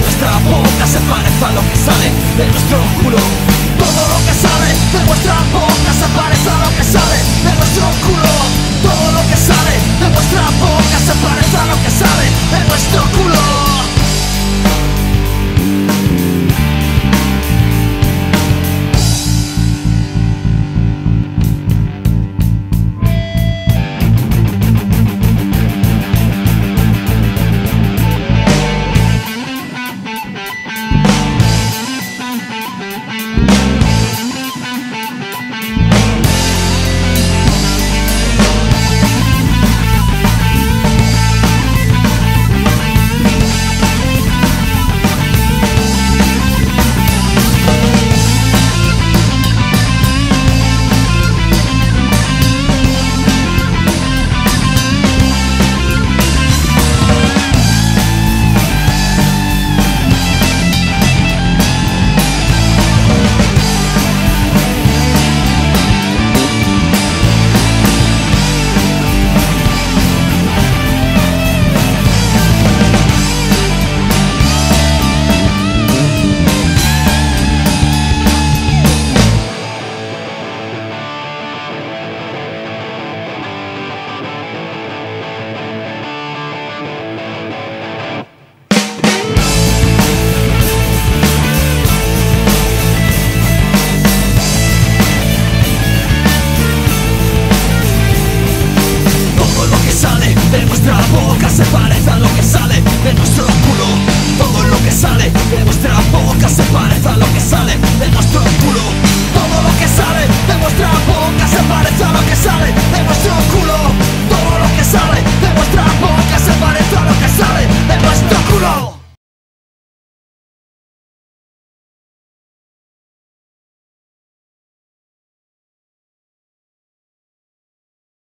nuestra boca se parece a lo que sale de nuestro culo. Todo lo que sale de vuestra boca se se parecen